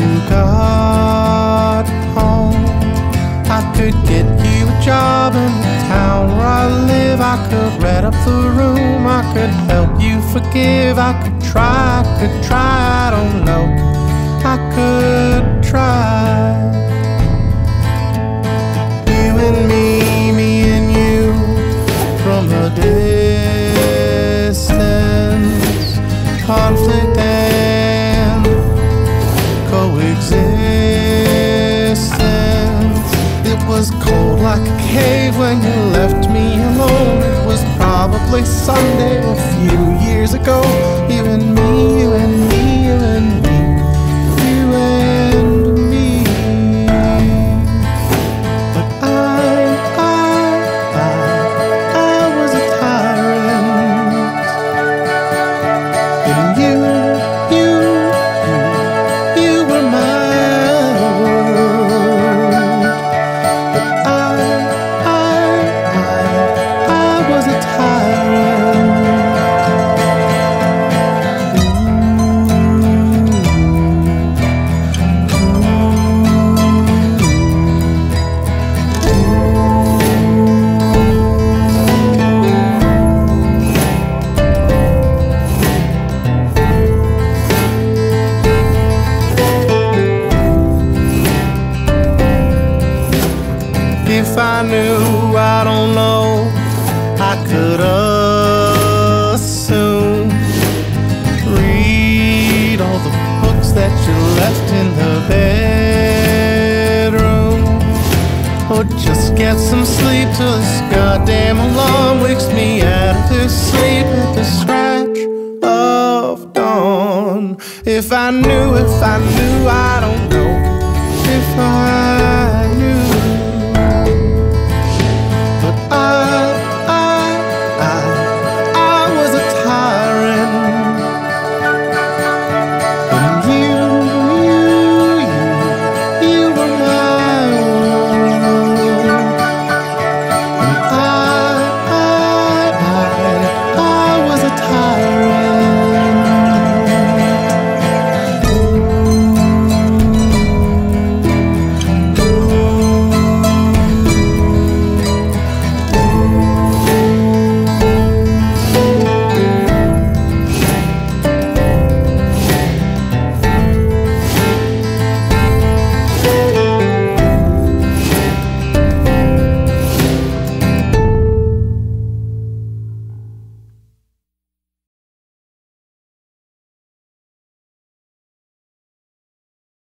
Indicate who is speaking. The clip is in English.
Speaker 1: you got home. I could get you a job in the town where I live. I could rent up the room. I could help you forgive. I could try, I could try. Like a cave when you left me alone. It was probably Sunday a few years ago. And me, you and me, I knew, I don't know, I could assume. Read all the books that you left in the bedroom. Or just get some sleep till this goddamn alarm wakes me out of this sleep at the scratch of dawn. If I knew, if I knew, I don't know. If I.